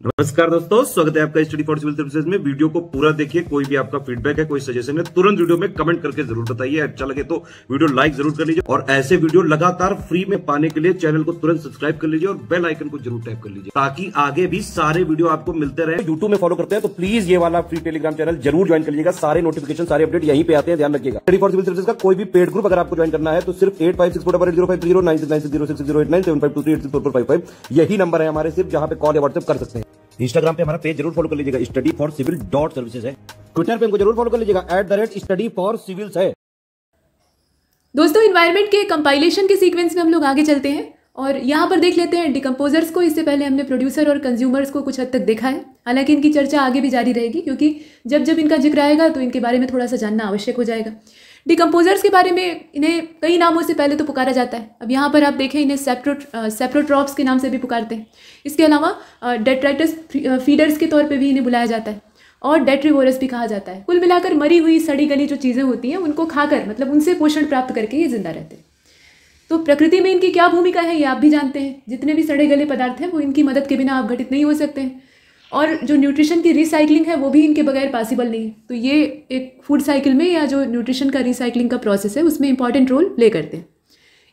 नमस्कार दोस्तों, स्वागत है आपका स्टडी फॉर सिविल सर्विसेज़ में। वीडियो को पूरा देखिए, कोई भी आपका फीडबैक है, कोई सजेशन है, तुरंत वीडियो में कमेंट करके ज़रूर बताइए। अच्छा लगे तो वीडियो लाइक ज़रूर कर लीजिए और ऐसे वीडियो लगातार फ्री में पाने के लिए चैनल को तुरंत सब्सक्राइब कर लीजिए और बेल आइकन को ज़रूर टैप कर लीजिए ताकि आगे भी सारे वीडियो आपको मिलते रहे। यूट्यूब में फॉलो करते हैं तो प्लीज़ ये वाला फ्री टेलीग्राम चैनल ज़रूर ज्वाइन कर लीजिएगा। सारे नोटिफिकेशन सारे अपडेट यहीं पे आते हैं, ध्यान रखिएगा। स्टडी फॉर सिविल सर्विसेज़ का कोई भी पेड ग्रुप अगर आपको ज्वाइन करना है तो सिर्फ़ eight five six four zero five zero nine six nine zero six zero eight nine seven five two three eight six four five five यही नंबर है हमारे, सिर्फ़ जहाँ पे कॉल या व्हाट्सएप कर सकते हैं। इंस्टाग्राम पे हमारा पेज ज़रूर फॉलो कर लीजिएगा। Study for civil dot services है। ट्विटर पे हमको ज़रूर फॉलो कर लीजिएगा। At the rate study for civils है। दोस्तों इन्वायरमेंट के कंपाइलेशन के सीक्वेंस में हम लोग आगे चलते हैं और यहाँ पर देख लेते हैं डिकम्पोजर्स को। इससे पहले हमने प्रोड्यूसर और कंज्यूमर्स को कुछ हद तक देखा है। हालाँकि इनकी चर्चा आगे भी जारी रहेगी क्योंकि जब जब इनका ज़िक्र आएगा तो इनके बारे में थोड़ा सा जानना आवश्यक हो जाएगा। डिकम्पोजर्स के बारे में, इन्हें कई नामों से पहले तो पुकारा जाता है। अब यहाँ पर आप देखें, इन्हें सेप्रो सेप्रोट्रॉप्स के नाम से भी पुकारते हैं। इसके अलावा डेट्राइटस फीडर्स के तौर पर भी इन्हें बुलाया जाता है और डेट्रीवोरस भी कहा जाता है। कुल मिलाकर मरी हुई सड़ी गली जो चीज़ें होती हैं, उनको खाकर मतलब उनसे पोषण प्राप्त करके ये ज़िंदा रहते हैं। तो प्रकृति में इनकी क्या भूमिका है, ये आप भी जानते हैं। जितने भी सड़े गले पदार्थ हैं, वो इनकी मदद के बिना आप घटित नहीं हो सकते हैं। और जो न्यूट्रिशन की रिसाइकिलिंग है, वो भी इनके बगैर पॉसिबल नहीं है। तो ये एक फ़ूड साइकिल में या जो न्यूट्रिशन का रिसाइकिलिंग का प्रोसेस है, उसमें इंपॉर्टेंट रोल प्ले करते हैं।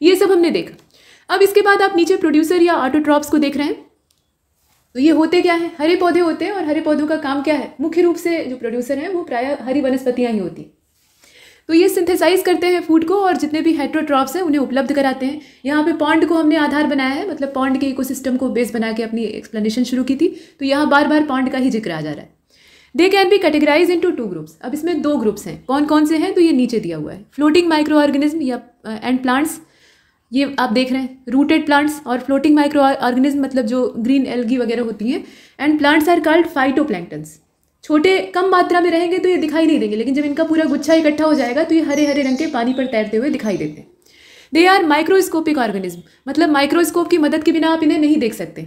ये सब हमने देखा। अब इसके बाद आप नीचे प्रोड्यूसर या ऑटोट्रॉप्स को देख रहे हैं। तो ये होते क्या है? हरे पौधे होते हैं और हरे पौधों का काम क्या है? मुख्य रूप से जो प्रोड्यूसर हैं, वो प्राय हरी वनस्पतियाँ ही होती हैं। तो ये सिंथेसाइज करते हैं फ़ूड को और जितने भी हेट्रोट्रॉप्स हैं, उन्हें उपलब्ध कराते हैं। यहाँ पे पॉन्ड को हमने आधार बनाया है मतलब पॉन्ड के इकोसिस्टम को बेस बना के अपनी एक्सप्लेनेशन शुरू की थी। तो यहाँ बार बार पॉन्ड का ही ज़िक्र आ जा रहा है। They can be categorise into two groups अब इसमें दो ग्रुप्स हैं। कौन कौन से हैं? तो ये नीचे दिया हुआ है। फ्लोटिंग माइक्रो ऑर्गेनिज्म या एंड प्लांट्स ये आप देख रहे हैं। रूटेड प्लांट्स और फ्लोटिंग माइक्रो ऑर्गेनिज्म मतलब जो ग्रीन एल्गी वगैरह होती हैं। And plants are called phytoplanktons छोटे कम मात्रा में रहेंगे तो ये दिखाई नहीं देंगे, लेकिन जब इनका पूरा गुच्छा इकट्ठा हो जाएगा तो ये हरे हरे रंग के पानी पर तैरते हुए दिखाई देते हैं। दे आर माइक्रोस्कोपिक ऑर्गेनिज्म मतलब माइक्रोस्कोप की मदद के बिना आप इन्हें नहीं देख सकते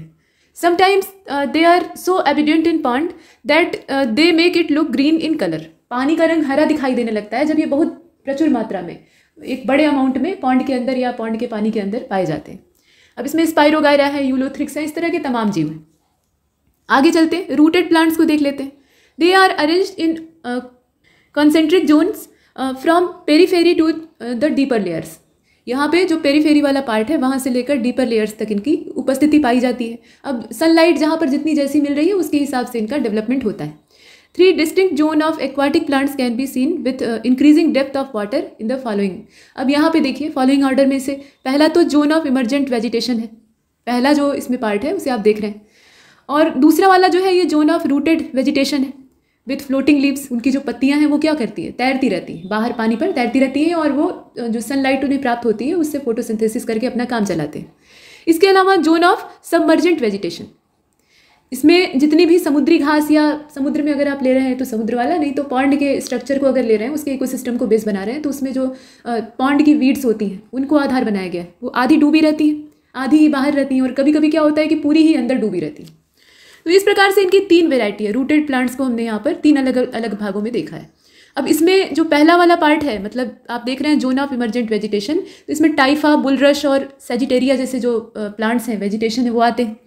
sometimes they are so evident in pond that they make it look green in colour पानी का रंग हरा दिखाई देने लगता है जब ये बहुत प्रचुर मात्रा में, एक बड़े अमाउंट में पॉन्ड के अंदर या पॉन्ड के पानी के अंदर पाए जाते हैं। अब इसमें स्पाइरोगायरा है यूलोथ्रिक्स है, इस तरह के तमाम जीव हैं। आगे चलते रूटेड प्लांट्स को देख लेते हैं। In uh, concentric zones uh, from periphery to uh, the deeper layers. यहाँ पे जो पेरीफेरी वाला पार्ट है वहाँ से लेकर डीपर लेयर्स तक इनकी उपस्थिति पाई जाती है। अब सनलाइट जहाँ पर जितनी जैसी मिल रही है उसके हिसाब से इनका डेवलपमेंट होता है। Three distinct zone of aquatic plants can be seen with increasing depth of water in the following अब यहाँ पे देखिए फॉलोइंग ऑर्डर में से पहला तो जोन ऑफ़ इमरजेंट वेजिटेशन है। पहला जो इसमें पार्ट है उसे आप देख रहे हैं। और दूसरा वाला जो है ये जोन ऑफ़ रूटेड वेजिटेशन है। विथ फ्लोटिंग लीव्स, उनकी जो पत्तियाँ हैं, वो क्या करती है? तैरती रहती है। बाहर पानी पर तैरती रहती है और वो जो सनलाइट उन्हें प्राप्त होती है, उससे फोटोसिंथेसिस करके अपना काम चलाते हैं। इसके अलावा जोन ऑफ़ सबमर्जेंट वेजिटेशन इसमें जितनी भी समुद्री घास या समुद्र में अगर आप ले रहे हैं तो समुद्र वाला, नहीं तो पौंड के स्ट्रक्चर को अगर ले रहे हैं, उसके इकोसिस्टम को बेस बना रहे हैं तो उसमें जो पौंड की वीड्स होती हैं, उनको आधार बनाया गया है। वो आधी डूबी रहती हैं, आधी ही बाहर रहती हैं और कभी कभी क्या होता है कि पूरी ही अंदर डूबी रहती है। तो इस प्रकार से इनकी तीन वेराइटी है। रूटेड प्लांट्स को हमने यहाँ पर तीन अलग अलग भागों में देखा है। अब इसमें जो पहला वाला पार्ट है मतलब आप देख रहे हैं जोन ऑफ़ इमरजेंट वेजिटेशन तो इसमें टाइफा बुलरश और सेजिटेरिया जैसे जो प्लांट्स हैं वेजिटेशन है, वो आते हैं।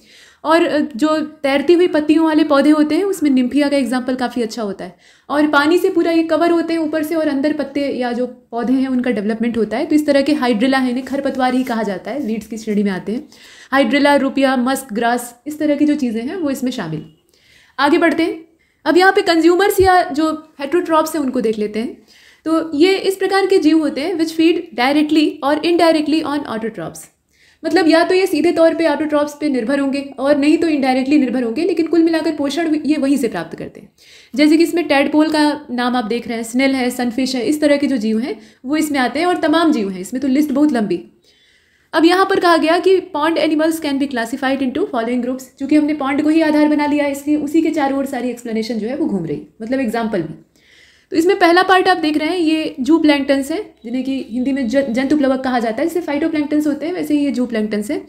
और जो तैरती हुई पत्तियों वाले पौधे होते हैं, उसमें निम्फिया का एग्ज़ाम्पल काफ़ी अच्छा होता है। और पानी से पूरा ये कवर होते हैं ऊपर से और अंदर पत्ते या जो पौधे हैं, उनका डेवलपमेंट होता है। तो इस तरह के हाइड्रिला है, इन्हें खरपतवार ही कहा जाता है लीड्स की श्रेणी में आते हैं। हाइड्रिला, रुपया, मस्क, ग्रास, इस तरह की जो चीज़ें हैं, वो इसमें शामिल। आगे बढ़ते हैं। अब यहाँ पे कंज्यूमर्स या जो हेट्रोट्रॉप्स हैं, उनको देख लेते हैं। तो ये इस प्रकार के जीव होते हैं विच फ़ीड डायरेक्टली और इनडायरेक्टली ऑन ऑटोट्रॉप्स मतलब या तो ये सीधे तौर पे ऑटोट्रॉप्स पे निर्भर होंगे, और नहीं तो इनडायरेक्टली निर्भर होंगे, लेकिन कुल मिलाकर पोषण ये वहीं से प्राप्त करते हैं। जैसे कि इसमें टेडपोल का नाम आप देख रहे हैं स्नेल है सनफिश है, इस तरह के जो जीव हैं, वो इसमें आते हैं, और तमाम जीव हैं, इसमें तो लिस्ट बहुत लंबी। अब यहाँ पर कहा गया कि pond animals can be classified into following groups क्योंकि हमने पॉन्ड को ही आधार बना लिया इसलिए उसी के चारों ओर सारी एक्सप्लेनेशन जो है वो घूम रही मतलब एग्ज़ाम्पल भी तो इसमें पहला पार्ट आप देख रहे हैं, ये जू प्लैंक्टन्स है, जिन्हें कि हिंदी में जंतु प्लवक कहा जाता है। जैसे फाइटो प्लैंक्टन्स होते हैं, वैसे ही ये जू प्लैंक्टन्स है।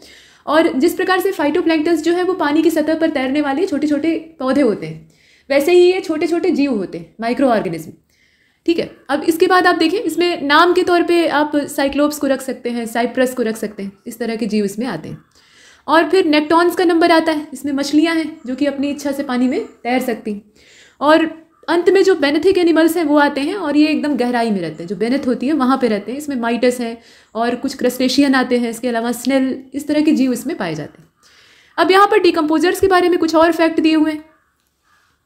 और जिस प्रकार से फाइटो प्लैंक्टन्स जो है, वो पानी की सतह पर तैरने वाले छोटे छोटे पौधे होते हैं। वैसे ही ये छोटे छोटे जीव होते हैं माइक्रो ऑर्गेनिज्म ठीक है? अब इसके बाद आप देखें इसमें नाम के तौर पे आप साइक्लोप्स को रख सकते हैं साइप्रस को रख सकते हैं, इस तरह के जीव इसमें आते हैं। और फिर नेक्टॉन्स का नंबर आता है, इसमें मछलियाँ हैं, जो कि अपनी इच्छा से पानी में तैर सकती और अंत में जो बेनेथिक एनिमल्स हैं, वो आते हैं और ये एकदम गहराई में रहते हैं, जो बेनेथ होती है, वहाँ पे रहते हैं। इसमें माइटस हैं और कुछ क्रस्टेशियन आते हैं, इसके अलावा स्नेल, इस तरह के जीव इसमें पाए जाते हैं। अब यहाँ पर डिकम्पोजर्स के बारे में कुछ और फैक्ट दिए हुए हैं।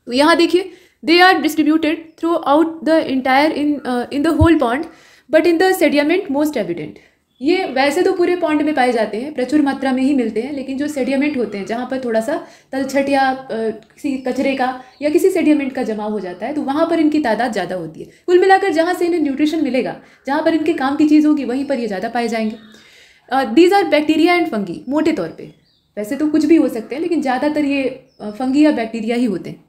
तो यहाँ देखिए they are distributed throughout the entire in in the whole pond but in the sediment most evident ये वैसे तो पूरे पॉन्ड में पाए जाते हैं, प्रचुर मात्रा में ही मिलते हैं, लेकिन जो सेडियामेंट होते हैं, जहाँ पर थोड़ा सा तलछट या किसी कचरे का या किसी सेडियामेंट का जमा हो जाता है तो वहाँ पर इनकी तादाद ज़्यादा होती है। कुल मिलाकर जहाँ से इन्हें न्यूट्रिशन मिलेगा, जहाँ पर इनके काम की चीज़ होगी, वहीं पर ये ज़्यादा पाए जाएँगे। These are bacteria and fungi मोटे तौर पर वैसे तो कुछ भी हो सकते हैं, लेकिन ज़्यादातर ये फंगी या बैक्टीरिया ही होते हैं।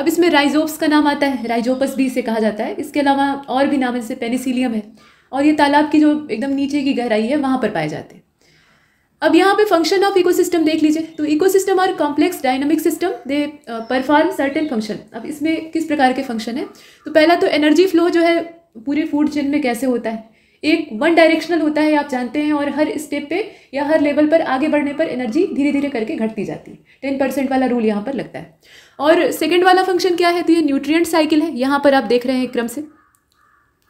अब इसमें राइजोप्स का नाम आता है राइजोपस भी इसे कहा जाता है। इसके अलावा और भी नाम जैसे पेनिसिलियम है। और ये तालाब की जो एकदम नीचे की गहराई है, वहाँ पर पाए जाते हैं। अब यहाँ पे फ़ंक्शन ऑफ़ इकोसिस्टम देख लीजिए। तो ecosystem are complex dynamic system they perform certain function अब इसमें किस प्रकार के फ़ंक्शन है? तो पहला तो एनर्जी फ्लो जो है, पूरे फ़ूड चेन में कैसे होता है? एक वन डायरेक्शनल होता है आप जानते हैं और हर स्टेप पे या हर लेवल पर आगे बढ़ने पर एनर्जी धीरे धीरे करके घटती जाती है। टेन परसेंट वाला रूल यहाँ पर लगता है। और सेकेंड वाला फ़ंक्शन क्या है? तो ये न्यूट्रिएंट साइकिल है। यहाँ पर आप देख रहे हैं क्रम से।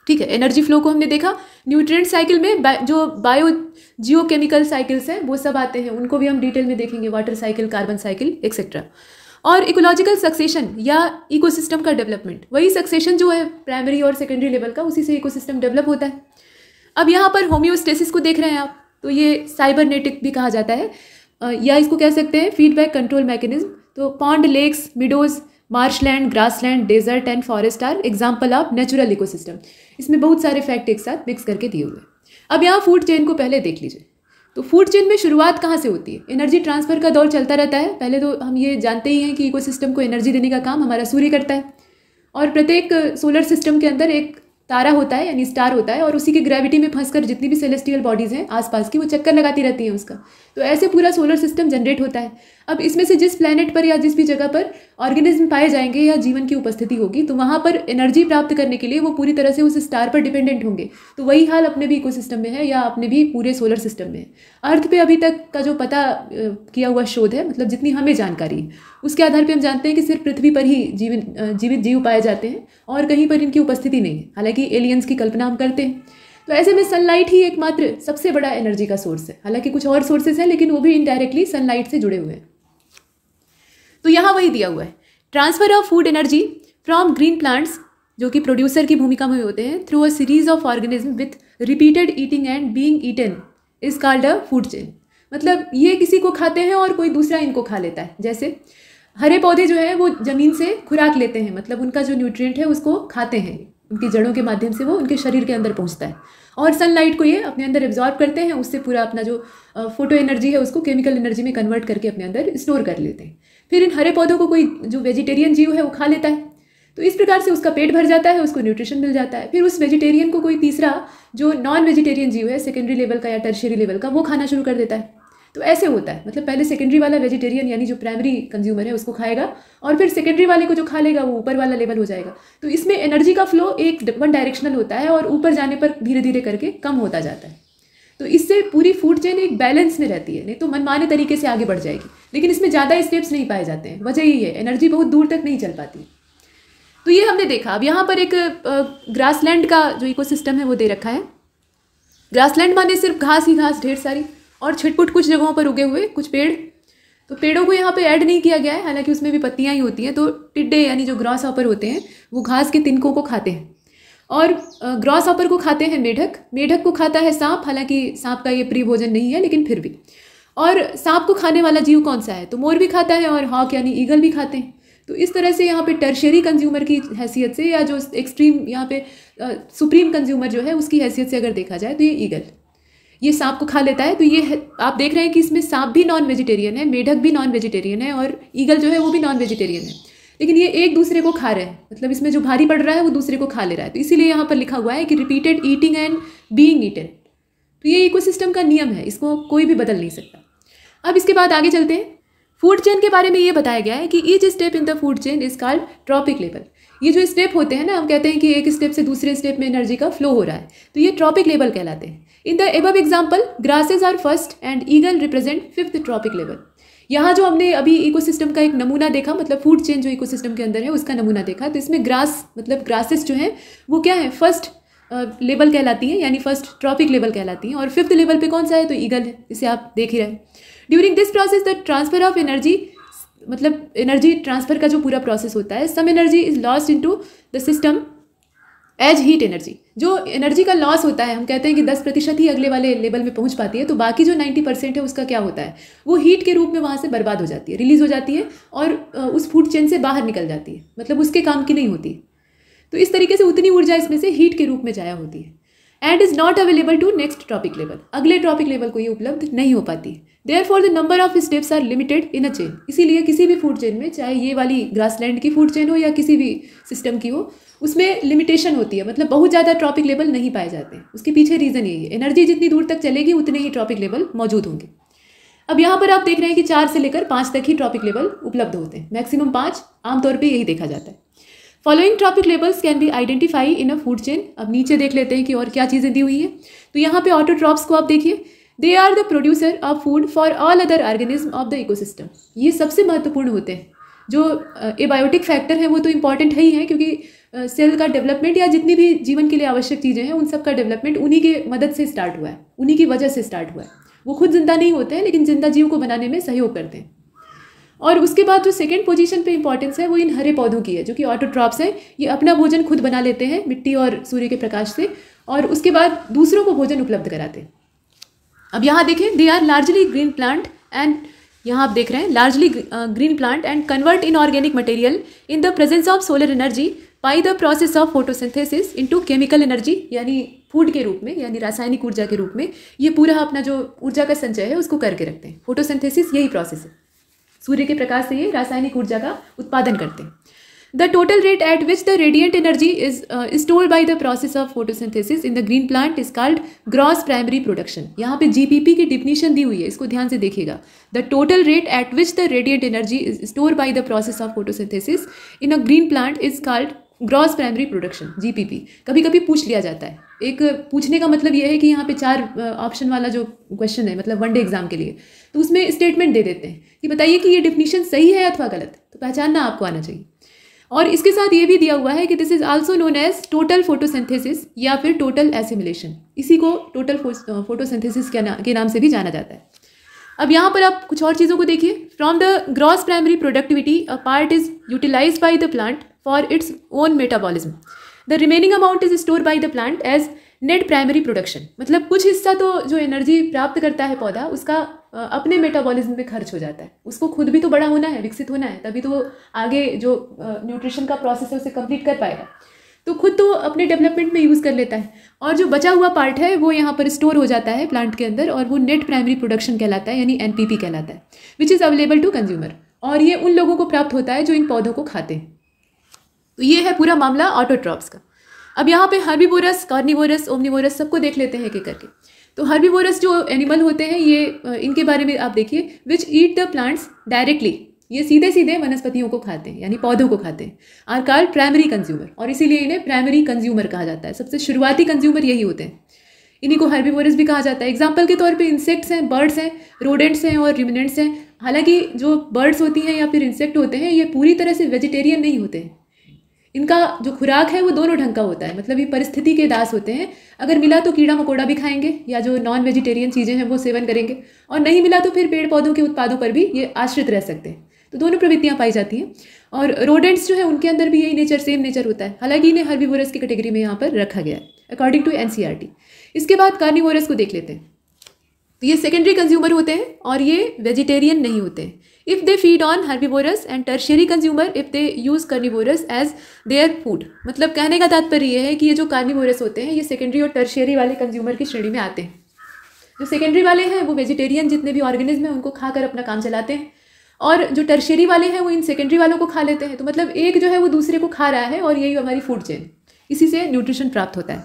ठीक है एनर्जी फ्लो को हमने देखा। न्यूट्रिएंट साइकिल में बा, जो बायो जियो केमिकल साइकिल्स हैं वो सब आते हैं। उनको भी हम डिटेल में देखेंगे। Water cycle carbon cycle etcetera और इकोलॉजिकल सक्सेशन या इकोसिस्टम का डेवलपमेंट वही सक्सेशन जो है प्राइमरी और सेकेंडरी लेवल का उसी से इकोसिस्टम डेवलप होता है। अब यहाँ पर होम्योस्टेसिस को देख रहे हैं आप तो ये साइबरनेटिक भी कहा जाता है। या इसको कह सकते हैं फीडबैक कंट्रोल मैकेनिज्म तो pond lakes meadows marshland grassland desert and forest are example of natural ecosystem इसमें बहुत सारे फैक्ट एक साथ मिक्स करके दिए हुए अब यहाँ फ़ूड चेन को पहले देख लीजिए। तो फ़ूड चेन में शुरुआत कहाँ से होती है? एनर्जी ट्रांसफ़र का दौर चलता रहता है। पहले तो हम ये जानते ही हैं कि इकोसिस्टम को एनर्जी देने का काम हमारा सूर्य करता है। और प्रत्येक सोलर सिस्टम के अंदर एक तारा होता है, यानी स्टार होता है और उसी की ग्रेविटी में फंसकर जितनी भी सेलेस्टियल बॉडीज़ हैं, आसपास की वो चक्कर लगाती रहती हैं उसका। तो ऐसे पूरा सोलर सिस्टम जनरेट होता है। अब इसमें से जिस प्लानट पर या जिस भी जगह पर ऑर्गेनिज्म पाए जाएँगे या जीवन की उपस्थिति होगी तो वहाँ पर एनर्जी प्राप्त करने के लिए वो पूरी तरह से उस स्टार पर डिपेंडेंट होंगे। तो वही हाल अपने भी इको में है या अपने भी पूरे सोलर सिस्टम में है। अर्थ पे अभी तक का जो पता किया हुआ शोध है मतलब जितनी हमें जानकारी, उसके आधार पर हम जानते हैं कि सिर्फ़ पृथ्वी पर ही जीवन जीवित जीव पाए जाते हैं और कहीं पर इनकी उपस्थिति नहीं है। हालाँकि एलियंस की कल्पना हम करते हैं। तो ऐसे में सनलाइट ही एकमात्र सबसे बड़ा एनर्जी का सोर्स है। हालाँकि कुछ और सोर्सेज हैं, लेकिन वो भी इनडायरेक्टली सनलाइट से जुड़े हुए हैं। तो यहाँ वही दिया हुआ है। Transfer of food energy from green plants जो कि प्रोड्यूसर की भूमिका में होते हैं through a series of organism with repeated eating and being eaten is called a food chain मतलब ये किसी को खाते हैं और कोई दूसरा इनको खा लेता है। जैसे हरे पौधे जो है, वो ज़मीन से खुराक लेते हैं। मतलब उनका जो न्यूट्रिएंट है, उसको खाते हैं। उनकी जड़ों के माध्यम से वो उनके शरीर के अंदर पहुँचता है। और सनलाइट को ये अपने अंदर एब्जॉर्ब करते हैं, उससे पूरा अपना जो फ़ोटो एनर्जी है, उसको केमिकल एनर्जी में कन्वर्ट करके अपने अंदर स्टोर कर लेते हैं। फिर इन हरे पौधों को कोई जो वेजिटेरियन जीव है, वो खा लेता है। तो इस प्रकार से उसका पेट भर जाता है, उसको न्यूट्रिशन मिल जाता है। फिर उस वेजिटेरियन को कोई तीसरा जो नॉन वेजिटेरियन जीव है सेकेंडरी लेवल का या टर्शरी लेवल का, वो खाना शुरू कर देता है। तो ऐसे होता है। मतलब पहले सेकेंडरी वाला वेजिटेरियन यानी जो प्राइमरी कंज्यूमर है, उसको खाएगा और फिर सेकेंडरी वाले को जो खा लेगा, वो ऊपर वाला लेवल हो जाएगा। तो इसमें एनर्जी का फ्लो एक वन डायरेक्शनल होता है और ऊपर जाने पर धीरे धीरे करके कम होता जाता है। तो इससे पूरी फ़ूड चेन एक बैलेंस में रहती है, नहीं तो मनमाने तरीके से आगे बढ़ जाएगी। लेकिन इसमें ज़्यादा स्टेप्स नहीं पाए जाते हैं। वजह यही है एनर्जी बहुत दूर तक नहीं चल पाती। तो ये हमने देखा। अब यहाँ पर एक ग्रासलैंड का जो इकोसिस्टम है, वो दे रखा है। ग्रासलैंड माने सिर्फ़ घास ही घास, ढेर सारी। और छिटपुट कुछ जगहों पर उगे हुए, कुछ पेड़। तो पेड़ों को यहाँ पे ऐड नहीं किया गया है, हालाँकि उसमें भी पत्तियाँ ही होती हैं। तो टिड्डे यानी जो ग्रॉस ऑपर होते हैं, वो घास के तिनकों को खाते हैं। और ग्रॉस ऑपर को खाते हैं मेढक। मेढक को खाता है सांप, हालाँकि सांप का ये प्रिय भोजन नहीं है, लेकिन फिर भी। और सांप को खाने वाला जीव कौन सा है? तो मोर भी खाता है और हॉक यानी ईगल भी खाते हैं। तो इस तरह से यहाँ पे टर्शरी कंज्यूमर की हैसियत से या जो एक्सट्रीम यहाँ पे सुप्रीम कंज्यूमर जो है, उसकी हैसियत से अगर देखा जाए तो ये ईगल। ये सांप को खा लेता है तो ये आप देख रहे हैं कि इसमें सांप भी नॉन वेजिटेरियन है, मेढक भी नॉन वेजिटेरियन है और ईगल जो है वो भी नॉन वेजिटेरियन है। लेकिन ये एक दूसरे को खा रहे हैं मतलब इसमें जो भारी पड़ रहा है वो दूसरे को खा ले रहा है। तो इसीलिए यहाँ पर लिखा हुआ है कि repeated eating and being eaten तो ये इकोसिस्टम का नियम है, इसको कोई भी बदल नहीं सकता। अब इसके बाद आगे चलते हैं। फ़ूड चेन के बारे में ये बताया गया है कि each step in the food chain is called trophic level ये जो स्टेप होते हैं ना, हम कहते हैं कि एक स्टेप से दूसरे स्टेप में एनर्जी का फ्लो हो रहा है। तो ये ट्रॉपिक लेवल कहलाते हैं। In the above example grasses are first and eagle represent fifth trophic level यहाँ जो हमने अभी इकोसिस्टम का एक नमूना देखा मतलब फ़ूड चेन जो इकोसिस्टम के अंदर है, उसका नमूना देखा। तो इसमें ग्रास मतलब ग्रासेस जो हैं, वो क्या है? फ़र्स्ट लेवल कहलाती है, यानी फ़र्स्ट ट्रॉपिक लेवल कहलाती है। और फिफ्थ लेवल पे कौन सा है? तो ईगल है। इसे आप देख ही रहे during this process the transfer of energy मतलब एनर्जी ट्रांसफ़र का जो पूरा प्रोसेस होता है some energy is lost into the system as heat energy जो एनर्जी का लॉस होता है, हम कहते हैं कि दस प्रतिशत ही अगले वाले लेवल में पहुँच पाती है तो बाकी जो नाइन्टी परसेंट है, उसका क्या होता है? वो हीट के रूप में वहाँ से बर्बाद हो जाती है रिलीज़ हो जाती है और उस फ़ूड चेन से बाहर निकल जाती है मतलब उसके काम की नहीं होती। तो इस तरीके से उतनी ऊर्जा इसमें से हीट के रूप में जाया होती है। And is not available to next trophic level अगले ट्रॉपिक लेवल को ये उपलब्ध नहीं हो पाती। Therefore the number of steps are limited in a chain इसीलिए किसी भी फ़ूड चेन में, चाहे ये वाली ग्रासलैंड की फ़ूड चेन हो या किसी भी सिस्टम की हो, उसमें लिमिटेशन होती है। मतलब बहुत ज़्यादा ट्रॉपिक लेवल नहीं पाए जाते। उसके पीछे रीज़न यही है। एनर्जी जितनी दूर तक चलेगी, उतने ही ट्रॉपिक लेवल मौजूद होंगे। अब यहाँ पर आप देख रहे हैं कि चार से लेकर पाँच तक ही ट्रॉपिक लेवल उपलब्ध होते हैं। मैक्सिमम पाँच आमतौर पर यही देखा जाता है। Following trophic levels can be identify in a food chain अब नीचे देख लेते हैं कि और क्या चीज़ें दी हुई है। तो यहाँ पे ऑटोट्रॉप्स को आप देखिए। They are the producer of food for all other organism of the ecosystem ये सबसे महत्वपूर्ण होते हैं। जो एबायोटिक फैक्टर है, वो तो इंपॉर्टेंट है ही है, क्योंकि सेल का डेवलपमेंट या जितनी भी जीवन के लिए आवश्यक चीज़ें हैं, उन सब का डेवलपमेंट उन्हीं के मदद से स्टार्ट हुआ है। उन्हीं की वजह से स्टार्ट हुआ है। वो खुद ज़िंदा नहीं होते हैं, लेकिन ज़िंदा जीव को बनाने में सहयोग करते हैं। और उसके बाद जो सेकेंड पोजीशन पे इंपॉर्टेंस है, वो इन हरे पौधों की है, जो कि ऑटोट्रॉप्स हैं। ये अपना भोजन खुद बना लेते हैं, मिट्टी और सूर्य के प्रकाश से, और उसके बाद दूसरों को भोजन उपलब्ध कराते हैं। अब यहाँ देखें they are largely green plant and यहाँ आप देख रहे हैं largely green plant and convert in organic material in the presence of solar energy by the process of photosynthesis into chemical energy यानी फ़ूड के रूप में, यानी रासायनिक ऊर्जा के रूप में, ये पूरा अपना जो ऊर्जा का संचय है, उसको करके रखते हैं। फोटोसिंथेसिस यही प्रोसेस है। सूर्य के प्रकाश से ये रासायनिक ऊर्जा का उत्पादन करते हैं। The total rate at which the radiant energy is stored by the process of photosynthesis in the green plant is called gross primary production यहाँ पे जीपीपी की डिफिनीशन दी हुई है, इसको ध्यान से देखिएगा। The total rate at which the radiant energy is store by the process of photosynthesis in a green plant is called gross primary production GPP कभी कभी पूछ लिया जाता है। एक पूछने का मतलब यह है कि यहाँ पे चार ऑप्शन वाला जो क्वेश्चन है मतलब वनडे एग्ज़ाम के लिए तो उसमें स्टेटमेंट दे देते हैं। कि बताइए कि ये डिफिनीशन सही है अथवा गलत? तो पहचानना आपको आना चाहिए। और इसके साथ ये भी दिया हुआ है कि this is also known as total photosynthesis या फिर टोटल एसिमुलेशन इसी को टोटल फोटोसिंथेसिस के, ना, के नाम से भी जाना जाता है। अब यहाँ पर आप कुछ और चीज़ों को देखिए। From the gross primary productivity a part is utilise by the plant for its own metabolism the remaining amount is store by the plant as net primary production मतलब कुछ हिस्सा तो जो एनर्जी प्राप्त करता है पौधा उसका अपने मेटाबॉलिज्म पे खर्च हो जाता है। उसको खुद भी तो बड़ा होना है, विकसित होना है, तभी तो वो आगे जो न्यूट्रिशन का प्रोसेस है, उसे कंप्लीट कर पाएगा। तो खुद तो अपने डेवलपमेंट में यूज़ कर लेता है। और जो बचा हुआ पार्ट है, वो यहाँ पर स्टोर हो जाता है प्लांट के अंदर और वो नेट प्राइमरी प्रोडक्शन कहलाता है, यानी एनपीपी कहलाता है which is available to consumer और ये उन लोगों को प्राप्त होता है जो इन पौधों को खाते हैं। तो ये है पूरा मामला ऑटोट्रॉप्स का। अब यहाँ पे हर्बीवोरस कार्निवोरस ओमनिवोरस सबको देख लेते हैं एक करके। तो हर्बीवोरस जो एनिमल होते हैं, ये इनके बारे में आप देखिए which eat the plants directly ये सीधे सीधे वनस्पतियों को खाते हैं, यानी पौधों को खाते हैं। आर कार प्राइमरी कंज्यूमर और इसीलिए इन्हें प्राइमरी कंज्यूमर कहा जाता है। सबसे शुरुआती कंज्यूमर यही होते हैं। इन्हीं को हर्बीवोरस भी कहा जाता है। एग्ज़ाम्पल के तौर पे इंसेक्ट्स हैं बर्ड्स हैं रोडेंट्स हैं और रिमिनेंट्स हैं। हालाँकि जो बर्ड्स होती हैं या फिर इंसेक्ट होते हैं, ये पूरी तरह से वेजिटेरियन नहीं होते हैं। इनका जो खुराक है वो दोनों ढंग का होता है। मतलब ये परिस्थिति के दास होते हैं। अगर मिला तो कीड़ा मकोड़ा भी खाएँगे या जो नॉन वेजिटेरियन चीज़ें हैं वो सेवन करेंगे। और नहीं मिला तो फिर पेड़ पौधों के उत्पादों पर भी ये आश्रित रह सकते हैं। तो दोनों प्रवृत्तियाँ पाई जाती हैं। और रोडेंट्स जो है, उनके अंदर भी यही नेचर सेम नेचर होता है। हालाँकि इन्हें हर्बीवोरस की कैटेगरी में यहाँ पर रखा गया है अकॉर्डिंग टू एन इसके बाद कार्निवोरस को देख लेते हैं। तो ये सेकेंडरी कंज्यूमर होते हैं और ये वेजिटेरियन नहीं होते हैं। If they feed on herbivores and tertiary consumer, if they use carnivorous as their food. मतलब कहने का तात्पर्य ये है कि ये जो कार्निवोरस होते हैं, ये सेकेंडरी और टर्शियरी वाले कंज्यूमर की श्रेणी में आते हैं। जो सेकेंडरी वाले हैं, वो वेजिटेरियन जितने भी ऑर्गेनिज्म हैं, उनको खाकर अपना काम चलाते हैं। और जो टर्शियरी वाले हैं, वो इन सेकेंडरी वालों को खा लेते हैं। तो मतलब एक जो है, वो दूसरे को खा रहा है और यही हमारी फ़ूड चेन इसी से न्यूट्रिशन प्राप्त होता है।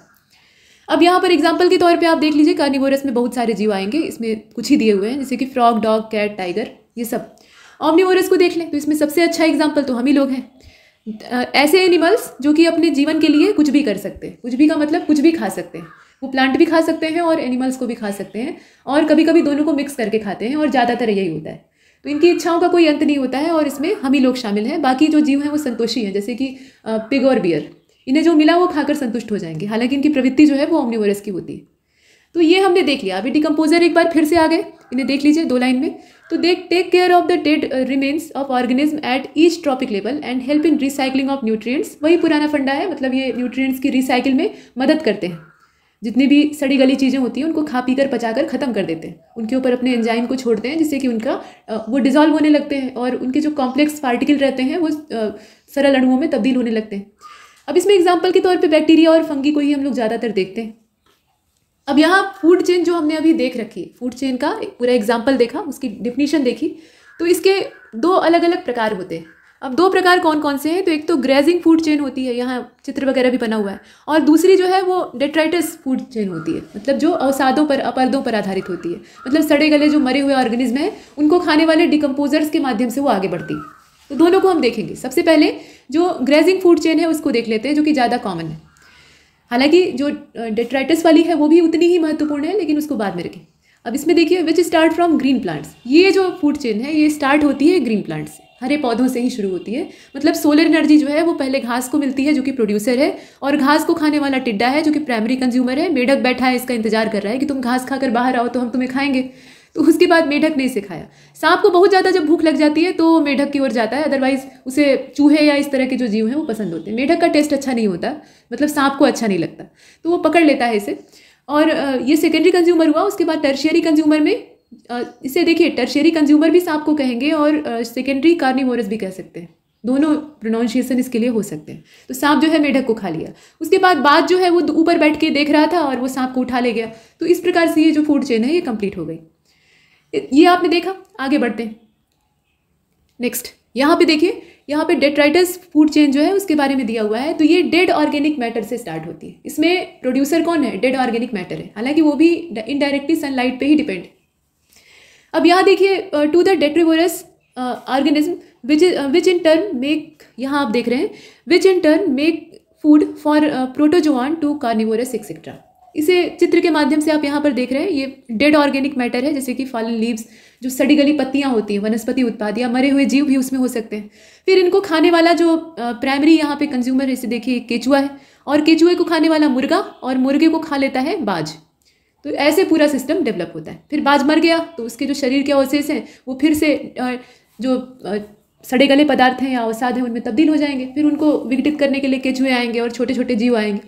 अब यहाँ पर एग्ज़ाम्पल के तौर पे आप देख लीजिए कार्निवोरस में बहुत सारे जीव आएँगे। इसमें कुछ ही दिए हुए हैं, जैसे कि फ्रॉग डॉग कैट टाइगर ये सब। ऑमनीवोरस को देख लें तो इसमें सबसे अच्छा एग्ज़ाम्पल तो हम ही लोग हैं। ऐसे एनिमल्स जो कि अपने जीवन के लिए कुछ भी कर सकते हैं। कुछ भी का मतलब कुछ भी खा सकते हैं। वो प्लांट भी खा सकते हैं और एनिमल्स को भी खा सकते हैं और कभी कभी दोनों को मिक्स करके खाते हैं और ज़्यादातर यही होता है। तो इनकी इच्छाओं का कोई अंत नहीं होता है और इसमें हम ही लोग शामिल हैं। बाकी जो जीव हैं वो संतोषी हैं, जैसे कि पिग और बियर इन्हें जो मिला वो खाकर संतुष्ट हो जाएँगे। हालाँकि इनकी प्रवृत्ति जो है वो ओमनिवरस की होती है। तो ये हमने देख लिया। अभी डिकम्पोजर एक बार फिर से आ गए। इन्हें देख लीजिए दो लाइन में। तो they take care of the dead remains of organism at each trophic level and help in recycling of nutrients वही पुराना फंडा है मतलब ये न्यूट्रिएंट्स की रिसाइकिल में मदद करते हैं। जितनी भी सड़ी गली चीज़ें होती हैं, उनको खा पी कर, पचा कर ख़त्म कर देते हैं। उनके ऊपर अपने एंजाइम को छोड़ते हैं, जिससे कि उनका वो डिज़ोल्व होने लगते हैं और उनके जो कॉम्प्लेक्स पार्टिकल रहते हैं, वो सरल अणुओं में तब्दील होने लगते हैं। अब इसमें एग्ज़ाम्पल के तौर पर बैक्टीरिया और फंगी को ही हम लोग ज़्यादातर देखते हैं। अब यहाँ फ़ूड चेन जो हमने अभी देख रखी है फ़ूड चेन का पूरा एग्ज़ाम्पल देखा, उसकी डिफिनीशन देखी। तो इसके दो अलग अलग प्रकार होते हैं। अब दो प्रकार कौन कौन से हैं? तो एक तो ग्रेजिंग फ़ूड चेन होती है, यहाँ चित्र वगैरह भी बना हुआ है, और दूसरी जो है वो डेट्राइटस फ़ूड चेन होती है मतलब जो अवसादों पर, अपर्दों पर आधारित होती है। मतलब सड़े गले जो मरे हुए ऑर्गेनिज्म हैं, उनको खाने वाले डिकम्पोजर्स के माध्यम से वो आगे बढ़ती है। तो दोनों को हम देखेंगे। सबसे पहले जो ग्रेजिंग फ़ूड चेन है, उसको देख लेते हैं, जो कि ज़्यादा कॉमन है। हालाँकि जो डेट्राइटिस वाली है, वो भी उतनी ही महत्वपूर्ण है, लेकिन उसको बाद में रखें। अब इसमें देखिए which start from green plants ये जो फ़ूड चेन है, ये स्टार्ट होती है ग्रीन प्लांट्स हरे पौधों से ही शुरू होती है। मतलब सोलर एनर्जी जो है, वो पहले घास को मिलती है, जो कि प्रोड्यूसर है, और घास को खाने वाला टिड्डा है, जो कि प्राइमरी कंज्यूमर है। मेढक बैठा है, इसका इंतज़ार कर रहा है कि तुम घास खाकर बाहर आओ तो हम तुम्हें खाएँगे। तो उसके बाद मेढक ने सिखाया सांप को बहुत ज़्यादा जब भूख लग जाती है तो मेढक की ओर जाता है। अदरवाइज़ उसे चूहे या इस तरह के जो जीव हैं, वो पसंद होते हैं। मेढक का टेस्ट अच्छा नहीं होता। मतलब सांप को अच्छा नहीं लगता। तो वो पकड़ लेता है इसे। और ये सेकेंडरी कंज्यूमर हुआ। उसके बाद टर्शियरी कंज्यूमर में इसे देखिए टर्शियरी कंज्यूमर भी सांप को कहेंगे और सेकेंडरी कार्निवोरस भी कह सकते हैं। दोनों प्रोनाउंसिएशन इसके लिए हो सकते हैं। तो सांप जो है, मेढक को खा लिया। उसके बाद बात जो है, वो ऊपर बैठ के देख रहा था और वो सांप को उठा ले गया। तो इस प्रकार से ये जो फ़ूड चेन है, ये कंप्लीट हो गई। ये आपने देखा? आगे बढ़ते नेक्स्ट यहाँ पे देखिए, यहाँ पे डेट्राइटस फ़ूड चेन जो है, उसके बारे में दिया हुआ है। तो ये डेड ऑर्गेनिक मैटर से स्टार्ट होती है। इसमें प्रोड्यूसर कौन है? डेड ऑर्गेनिक मैटर है। हालाँकि वो भी इनडायरेक्टली सनलाइट पे ही डिपेंड है। अब यहाँ देखिए to the detritivorous organism which which in turn make यहाँ आप देख रहे हैं which in turn make food for protozoan to carnivorous etcetera इसे चित्र के माध्यम से आप यहाँ पर देख रहे हैं, ये डेड ऑर्गेनिक मैटर है, जैसे कि फॉलन लीव्स जो सड़ी गली पत्तियाँ होती हैं, वनस्पति उत्पाद या मरे हुए जीव भी उसमें हो सकते हैं। फिर इनको खाने वाला जो प्राइमरी यहाँ पे कंज्यूमर है, इसे देखिए, केचुआ है, और केचुए को खाने वाला मुर्गा, और मुर्गे को खा लेता है बाज। तो ऐसे पूरा सिस्टम डेवलप होता है। फिर बाज मर गया तो उसके जो शरीर के अवशेष हैं, वो फिर से जो सड़े गले पदार्थ हैं या अवसाद हैं, उनमें तब्दील हो जाएँगे। फिर उनको विघटित करने के लिए केचुए आएँगे और छोटे छोटे जीव आएँगे।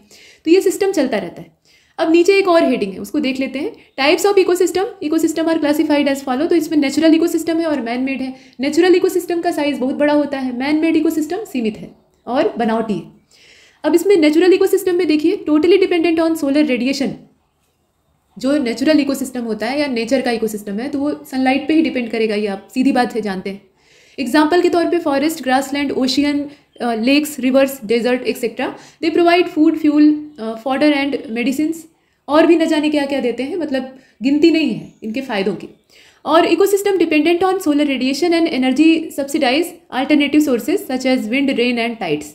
तो ये सिस्टम चलता रहता है। अब नीचे एक और हेडिंग है, उसको देख लेते हैं। Types of ecosystem ecosystem are classified as follow तो इसमें नेचुरल इकोसिस्टम है और मैन मेड है। नेचुरल इकोसिस्टम का साइज़ बहुत बड़ा होता है। मैन मेड इकोसिस्टम सीमित है और बनावटी है। अब इसमें नेचुरल इकोसिस्टम में देखिए totally dependent on solar radiation जो नेचुरल इकोसिस्टम होता है या नेचर का इकोसिस्टम है तो वो सनलाइट पे ही डिपेंड करेगा, ये आप सीधी बात है, जानते हैं। एग्ज़ाम्पल के तौर पे forest grassland ocean lakes rivers desert etcetera they provide food fuel fodder and medicine और भी न जाने क्या क्या देते हैं मतलब गिनती नहीं है इनके फ़ायदों की। और ecosystem dependent on solar radiation and energy subsidise alternative sources such as wind rain and tides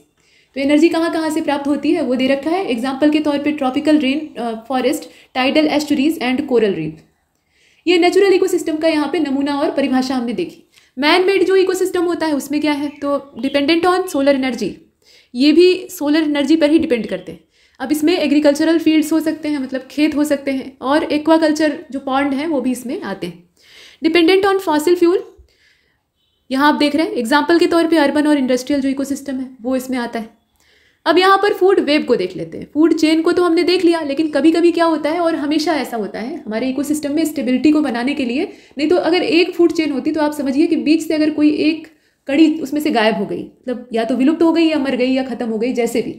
तो एनर्जी कहाँ कहाँ से प्राप्त होती है, वो दे रखा है। एग्ज़ाम्पल के तौर पे tropical rain forest tidal estuaries and coral reef ये नेचुरल इकोसिस्टम का यहाँ पे नमूना और परिभाषा हमने देखी। मैन मेड जो इकोसिस्टम होता है, उसमें क्या है? तो डिपेंडेंट ऑन सोलर एनर्जी ये भी सोलर एनर्जी पर ही डिपेंड करते हैं। अब इसमें एग्रीकल्चरल फील्ड्स हो सकते हैं मतलब खेत हो सकते हैं, और एक्वाकल्चर जो पॉन्ड हैं, वो भी इसमें आते हैं। डिपेंडेंट ऑन फॉसिल फ्यूल यहाँ आप देख रहे हैं एग्ज़ाम्पल के तौर पे अर्बन और इंडस्ट्रियल जो इकोसिस्टम है, वो इसमें आता है। अब यहाँ पर फ़ूड वेब को देख लेते हैं। फ़ूड चेन को तो हमने देख लिया, लेकिन कभी कभी क्या होता है और हमेशा ऐसा होता है, हमारे इकोसिस्टम में स्टेबिलिटी को बनाने के लिए। नहीं तो अगर एक फ़ूड चेन होती तो आप समझिए कि बीच से अगर कोई एक कड़ी उसमें से गायब हो गई मतलब या तो विलुप्त हो गई या मर गई या खत्म हो गई, जैसे भी।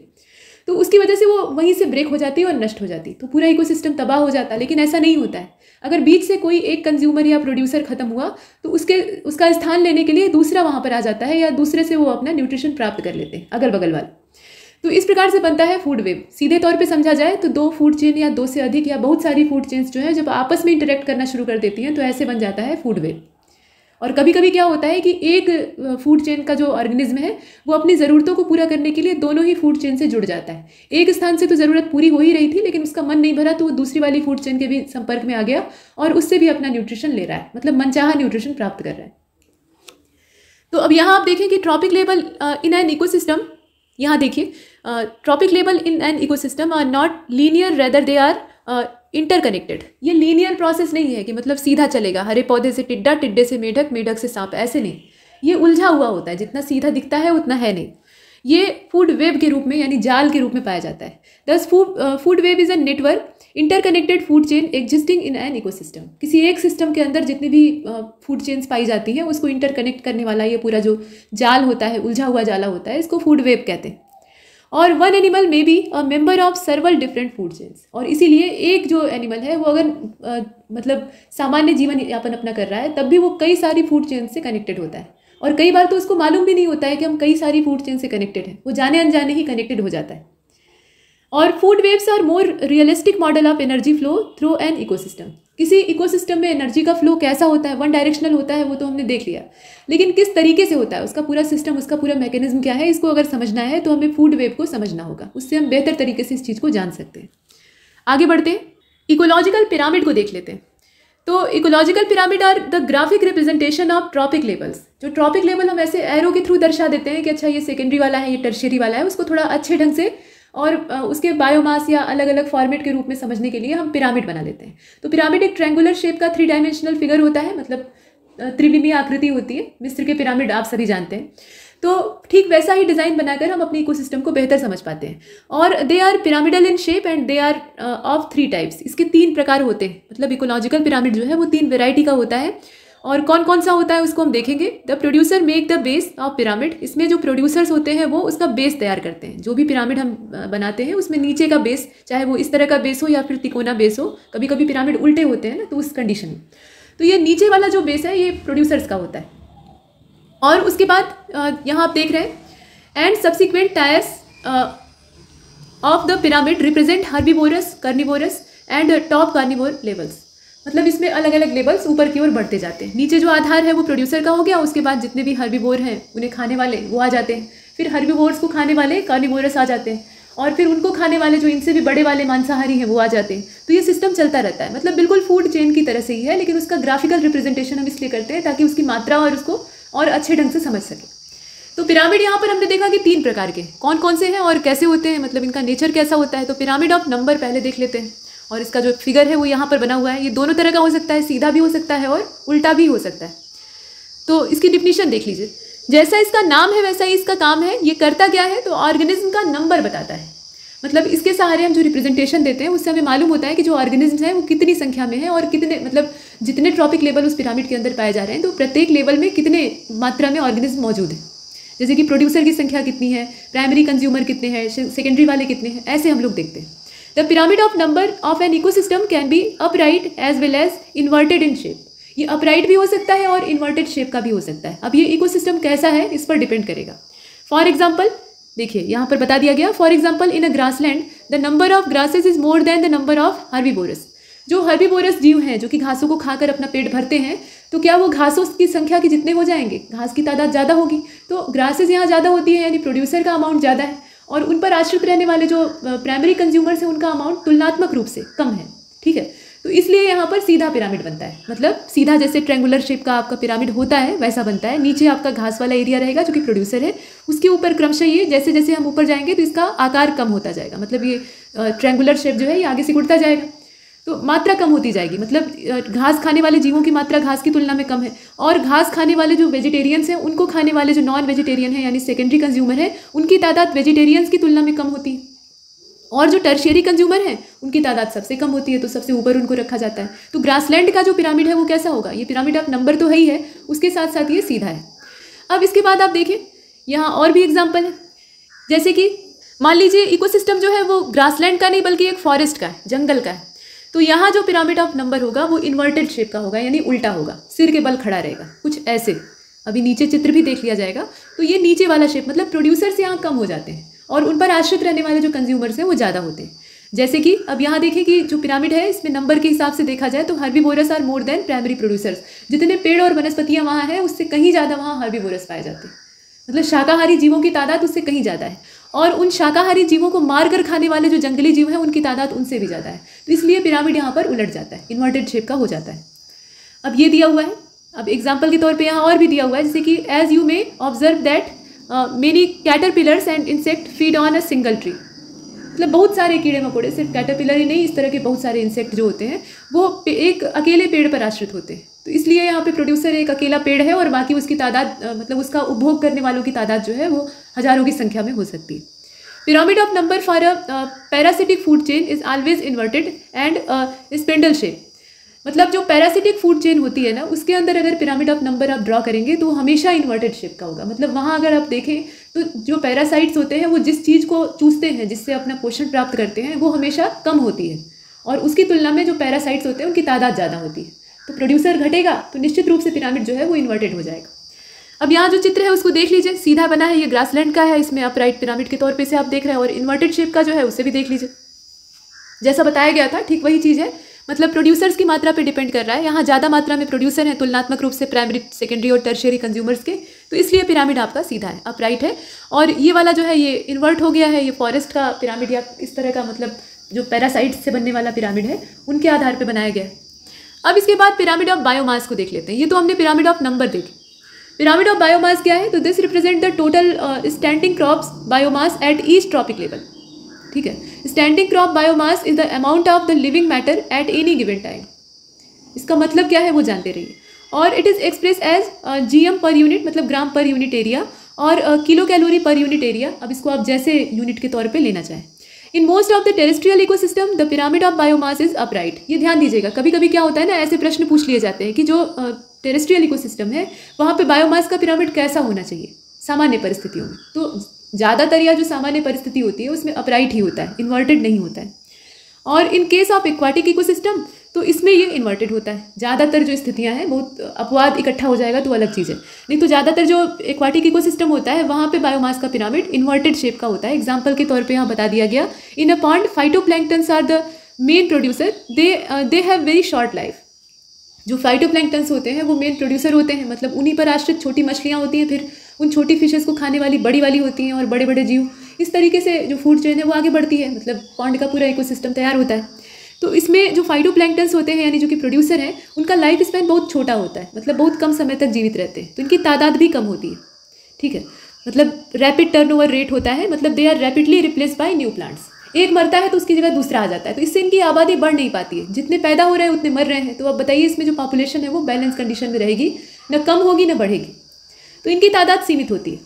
तो उसकी वजह से वो वहीं से ब्रेक हो जाती है और नष्ट हो जाती। तो पूरा इकोसिस्टम तबाह हो जाता, लेकिन ऐसा नहीं होता है। अगर बीच से कोई एक कंज्यूमर या प्रोड्यूसर खत्म हुआ तो उसके, उसका स्थान लेने के लिए दूसरा वहाँ पर आ जाता है या दूसरे से वो अपना न्यूट्रिशन प्राप्त कर लेते हैं अगल बगल वाले। तो इस प्रकार से बनता है फ़ूड वेब सीधे तौर पे समझा जाए तो दो फ़ूड चेन या दो से अधिक या बहुत सारी फ़ूड चेन्स जो है जब आपस में इंटरेक्ट करना शुरू कर देती हैं तो ऐसे बन जाता है फ़ूड वेब और कभी कभी क्या होता है कि एक फ़ूड चेन का जो ऑर्गेनिज्म है, वो अपनी ज़रूरतों को पूरा करने के लिए दोनों ही फ़ूड चेन से जुड़ जाता है. एक स्थान से तो ज़रूरत पूरी हो ही रही थी, लेकिन उसका मन नहीं भरा तो वो दूसरी वाली फ़ूड चेन के भी संपर्क में आ गया और उससे भी अपना न्यूट्रिशन ले रहा है. मतलब मनचाहा न्यूट्रिशन प्राप्त कर रहा है. तो अब यहाँ आप देखें कि trophic level in an ecosystem यहाँ देखिए trophic level in an ecosystem are not linear rather they are interconnected ये लीनियर प्रोसेस नहीं है कि मतलब सीधा चलेगा, हरे पौधे से टिड्डा, टिड्डे से मेढक मेढक से सांप, ऐसे नहीं। ये उलझा हुआ होता है, जितना सीधा दिखता है, उतना है नहीं। ये फ़ूड वेब के रूप में यानी जाल के रूप में पाया जाता है। Thus food food web is a network interconnected food chain existing in an ecosystem किसी एक सिस्टम के अंदर जितनी भी फ़ूड uh, चेन्स पाई जाती हैं उसको इंटरकनेक्ट करने वाला ये पूरा जो जाल होता है उलझा हुआ जाला होता है इसको फ़ूड वेब कहते हैं। और one animal may be a member of several different food chains और इसीलिए एक जो एनिमल है वो अगर आ, मतलब सामान्य जीवन यापन अपना कर रहा है तब भी वो कई सारी फ़ूड चेन से कनेक्टेड होता है। और कई बार तो उसको मालूम भी नहीं होता है कि हम कई सारी फ़ूड चेन से कनेक्टेड हैं। वो जाने अनजाने ही कनेक्टेड हो जाता है। और food webs are more realistic model of energy flow through an ecosystem किसी इकोसिस्टम में एनर्जी का फ्लो कैसा होता है वन डायरेक्शनल होता है, वो तो हमने देख लिया। लेकिन किस तरीके से होता है, उसका पूरा सिस्टम उसका पूरा मैकेनिज्म क्या है, इसको अगर समझना है तो हमें फ़ूड वेव को समझना होगा। उससे हम बेहतर तरीके से इस चीज़ को जान सकते हैं। आगे बढ़ते हैं। इकोलॉजिकल पिरामिड को देख लेते हैं। तो ecological pyramid are the graphic representation of trophic levels जो ट्रॉपिक लेवल हम ऐसे एरो के थ्रू दर्शा देते हैं कि अच्छा ये सेकेंडरी वाला है, ये टर्शियरी वाला है, उसको थोड़ा अच्छे ढंग से और उसके बायोमास या अलग अलग फॉर्मेट के रूप में समझने के लिए हम पिरामिड बना लेते हैं। तो पिरामिड एक ट्रैंगुलर शेप का थ्री डायमेंशनल फिगर होता है मतलब त्रिविमीय आकृति होती है, मिस्र के पिरामिड आप सभी जानते हैं। तो ठीक वैसा ही डिज़ाइन बनाकर हम अपने इकोसिस्टम को बेहतर समझ पाते हैं। और they are pyramidal in shape and they are of three types इसके तीन प्रकार होते हैं मतलब इकोलॉजिकल पिरामिड जो है वो तीन वेराइटी का होता है। और कौन कौन सा होता है उसको हम देखेंगे। The producer make the base of pyramid इसमें जो प्रोड्यूसर्स होते हैं वो उसका बेस तैयार करते हैं। जो भी पिरामिड हम बनाते हैं उसमें नीचे का बेस चाहे वो इस तरह का बेस हो या फिर तिकोना बेस हो कभी कभी पिरामिड उल्टे होते हैं ना तो उस कंडीशन में। तो ये नीचे वाला जो बेस है, ये प्रोड्यूसर्स का होता है। और उसके बाद यहाँ आप देख रहे हैं। And subsequent tiers of the pyramid represent herbivorous carnivorous and top carnivore levels मतलब इसमें अलग अलग लेवल्स ऊपर की ओर बढ़ते जाते हैं। नीचे जो आधार है, वो प्रोड्यूसर का हो गया, उसके बाद जितने भी हर्बीबोर हैं, उन्हें खाने वाले, वो आ जाते हैं। फिर हर्बीबोर्स को खाने वाले कार्निवोरस आ जाते हैं। और फिर उनको खाने वाले, जो इनसे भी बड़े वाले मांसाहारी हैं, वो आ जाते हैं। तो ये सिस्टम चलता रहता है। मतलब बिल्कुल फ़ूड चेन की तरह से ही है, लेकिन उसका ग्राफिकल रिप्रेजेंटेशन हम इसलिए करते हैं ताकि उसकी मात्रा और उसको और अच्छे ढंग से समझ सके। तो पिरामिड यहाँ पर हमने देखा कि तीन प्रकार के कौन कौन से हैं और कैसे होते हैं? मतलब इनका नेचर कैसा होता है? तो पिरामिड ऑफ़ नंबर पहले देख लेते हैं। और इसका जो फिगर है वो यहाँ पर बना हुआ है। ये दोनों तरह का हो सकता है, सीधा भी हो सकता है और उल्टा भी हो सकता है। तो इसकी डिफिनीशन देख लीजिए। जैसा इसका नाम है, वैसा ही इसका काम है। ये करता क्या है? तो ऑर्गेनिज्म का नंबर बताता है। मतलब इसके सहारे हम जो रिप्रेजेंटेशन देते हैं, उससे हमें मालूम होता है कि जो ऑर्गेनिज्म हैं, वो कितनी संख्या में है और कितने मतलब जितने ट्रॉपिक लेवल उस पिरामिड के अंदर पाए जा रहे हैं तो प्रत्येक लेवल में कितने मात्रा में ऑर्गेनिज्म मौजूद है। जैसे कि प्रोड्यूसर की संख्या कितनी है प्राइमरी कंज्यूमर कितने हैं सेकेंडरी वाले कितने हैं, ऐसे हम लोग देखते हैं। The pyramid of number of an ecosystem can be upright as well as inverted in shape ये अपराइट भी हो सकता है और इन्वर्टेड शेप का भी हो सकता है। अब ये इकोसिस्टम कैसा है, इस पर डिपेंड करेगा। फॉर एग्ज़ाम्पल देखिए, यहाँ पर बता दिया गया। For example in a grass land the number of grasses is more than the number of herbivorous जो हर्बीबोरस जीव हैं, जो कि घासों को खाकर अपना पेट भरते हैं तो क्या वो घासों की संख्या के जितने हो जाएँगे? घास की तादाद ज़्यादा होगी। तो ग्रासेस यहाँ ज़्यादा होती है, यानी प्रोड्यूसर का अमाउंट ज़्यादा है। और उन पर आश्रित रहने वाले जो प्राइमरी कंज्यूमर्स हैं, उनका अमाउंट तुलनात्मक रूप से कम है, ठीक है? तो इसलिए यहाँ पर सीधा पिरामिड बनता है। मतलब सीधा जैसे ट्रेंगुलर शेप का आपका पिरामिड होता है, वैसा बनता है। नीचे आपका घास वाला एरिया रहेगा जो कि प्रोड्यूसर है। उसके ऊपर क्रमशः ये जैसे जैसे हम ऊपर जाएँगे तो इसका आकार कम होता जाएगा। मतलब ये ट्रेंगुलर शेप जो है, ये आगे से उड़ता जाएगा। तो मात्रा कम होती जाएगी। मतलब घास खाने वाले जीवों की मात्रा घास की तुलना में कम है। और घास खाने वाले जो वेजिटेरियंस हैं, उनको खाने वाले जो नॉन वेजिटेरियन हैं, यानी सेकेंडरी कंज्यूमर हैं, उनकी तादाद वेजिटेरियंस की तुलना में कम होती है। और जो टर्शियरी कंज्यूमर हैं, उनकी तादाद सबसे कम होती है तो सबसे ऊपर उनको रखा जाता है। तो ग्रासलैंड का जो पिरामिड है, वो कैसा होगा? ये पिरामिड आप नंबर तो है ही है, उसके साथ साथ ये सीधा है। अब इसके बाद आप देखें, यहाँ और भी एग्ज़ाम्पल है। जैसे कि, मान लीजिए इकोसिस्टम जो है, वो ग्रासलैंड का नहीं, बल्कि एक फॉरेस्ट का है, जंगल का है। तो यहाँ जो पिरामिड ऑफ़ नंबर होगा, वो इन्वर्टेड शेप का होगा, यानी उल्टा होगा। सिर के बल खड़ा रहेगा, कुछ ऐसे। अभी नीचे चित्र भी देख लिया जाएगा। तो ये नीचे वाला शेप मतलब प्रोड्यूसर्स यहाँ कम हो जाते हैं, और उन पर आश्रित रहने वाले जो कंज्यूमर्स हैं, वो ज़्यादा होते हैं। जैसे कि अब यहाँ देखें कि जो पिरामिड है, इसमें नंबर के हिसाब से देखा जाए तो herbivorous are more than primary producers जितने पेड़ और वनस्पतियाँ वहाँ हैं, उससे कहीं ज़्यादा वहाँ हर्बीवोरस पाए जाते हैं। मतलब शाकाहारी जीवों की तादाद उससे कहीं ज़्यादा है। और उन शाकाहारी जीवों को मार कर खाने वाले जो जंगली जीव हैं, उनकी तादाद उनसे भी ज़्यादा है। तो इसलिए पिरामिड यहाँ पर उलट जाता है इन्वर्टेड शेप का हो जाता है। अब ये दिया हुआ है। अब एग्ज़ाम्पल के तौर पर यहाँ और भी दिया हुआ है, जैसे कि as you may observe that many caterpillars and insect feed on a single tree मतलब बहुत सारे कीड़े मकोड़े, सिर्फ़ कैटरपिलर ही नहीं, इस तरह के बहुत सारे इंसेक्ट जो होते हैं, वो एक अकेले पेड़ पर आश्रित होते हैं। तो इसलिए यहाँ पे प्रोड्यूसर एक अकेला पेड़ है और बाकी उसकी तादाद मतलब उसका उपभोग करने वालों की तादाद जो है वो हज़ारों की संख्या में हो सकती है। Pyramid of number for a parasitic food chain is always inverted and spindle shape मतलब जो पैरासिटिक फ़ूड चेन होती है ना, उसके अंदर अगर पिरामिड ऑफ़ नंबर आप ड्रॉ करेंगे तो हमेशा इन्वर्टेड शेप का होगा। मतलब वहाँ अगर आप देखें तो जो पैरासाइट्स होते हैं वो जिस चीज़ को चूसते हैं, जिससे अपना पोषण प्राप्त करते हैं, वो हमेशा कम होती है। और उसकी तुलना में जो पैरासाइट्स होते हैं उनकी तादाद ज़्यादा होती है। तो प्रोड्यूसर घटेगा तो निश्चित रूप से पिरामिड जो है वो इन्वर्टेड हो जाएगा। अब यहाँ जो चित्र है उसको देख लीजिए, सीधा बना है, ये ग्रासलैंड का है, इसमें अपराइट पिरामिड के तौर पे से आप देख रहे हैं, और इन्वर्टेड शेप का जो है उसे भी देख लीजिए। जैसा बताया गया था, ठीक वही चीज़ है। मतलब प्रोड्यूसर्स की मात्रा पे डिपेंड कर रहा है, यहाँ ज़्यादा मात्रा में प्रोड्यूसर हैं, तुलनात्मक रूप से प्राइमरी सेकेंडरी और टर्शियरी कंज्यूमर्स के तो इसलिए पिरामिड आपका सीधा है अपराइट है। और ये वाला जो है, ये इन्वर्ट हो गया है, ये फॉरेस्ट का पिरामिड या इस तरह का मतलब जो पैरासाइट से बनने वाला पिरामिड है, उनके आधार पर बनाया गया है। अब इसके बाद पिरामिड ऑफ़ बायोमास को देख लेते हैं। ये तो हमने पिरामिड ऑफ़ नंबर देखे। पिरामिड ऑफ़ बायोमास क्या है? तो this represent the total standing crops biomass at each trophic level ठीक है? Standing crop biomass is the amount of the living matter at any given time इसका मतलब क्या है वो जानते रहिए। और it is express as G M per unit मतलब ग्राम पर यूनिट एरिया और kilo calorie per unit area अब इसको आप जैसे यूनिट के तौर पे लेना चाहें। In most of the terrestrial ecosystem the pyramid of biomass is upright ये ध्यान दीजिएगा कभी कभी क्या होता है ना, ऐसे प्रश्न पूछ लिए जाते हैं कि जो टेरेस्ट्रियल इकोसिस्टम है, वहाँ पे बायोमास का पिरामिड कैसा होना चाहिए, सामान्य परिस्थितियों में? तो ज़्यादातर या जो सामान्य परिस्थिति होती है, उसमें अपराइट ही होता है इन्वर्टेड नहीं होता है। और in case of aquatic ecosystem तो इसमें ये इन्वर्टेड होता है। ज़्यादातर जो स्थितियाँ हैं, बहुत अपवाद इकट्ठा हो जाएगा तो अलग चीज़ है। नहीं तो ज़्यादातर जो एक्वाटिक इकोसिस्टम होता है, वहाँ पे बायोमास का पिरामिड इन्वर्टेड शेप का होता है। एग्ज़ाम्पल के तौर पर यहाँ बता दिया गया। In a pond phytoplanktons are the main producer they they have very short life जो फाइटोप्लैंक्टन्स होते हैं, वो मेन प्रोड्यूसर होते हैं। मतलब उन्हीं पर आश्रित छोटी मछलियाँ होती हैं, फिर उन छोटी फिशेज़ को खाने वाली बड़ी वाली होती हैं और बड़े बड़े जीव। इस तरीके से जो फ़ूड चेन है, वो आगे बढ़ती है। मतलब पॉन्ड का पूरा इकोसिस्टम तैयार होता है। तो इसमें जो फाइटो होते हैं, यानी जो कि प्रोड्यूसर हैं, उनका लाइफ स्पैन बहुत छोटा होता है। मतलब बहुत कम समय तक जीवित रहते हैं। तो इनकी तादाद भी कम होती है। ठीक है? मतलब रैपिड टर्नओवर रेट होता है। मतलब they are rapidly replace by new plants एक मरता है तो उसकी जगह दूसरा आ जाता है। तो इससे इनकी आबादी बढ़ नहीं पाती है। जितने पैदा हो रहे हैं, उतने मर रहे हैं। तो अब बताइए इसमें जो पॉपुलेशन है, वो बैलेंस कंडीशन में रहेगी। न कम होगी, न बढ़ेगी। तो इनकी तादाद सीमित होती है।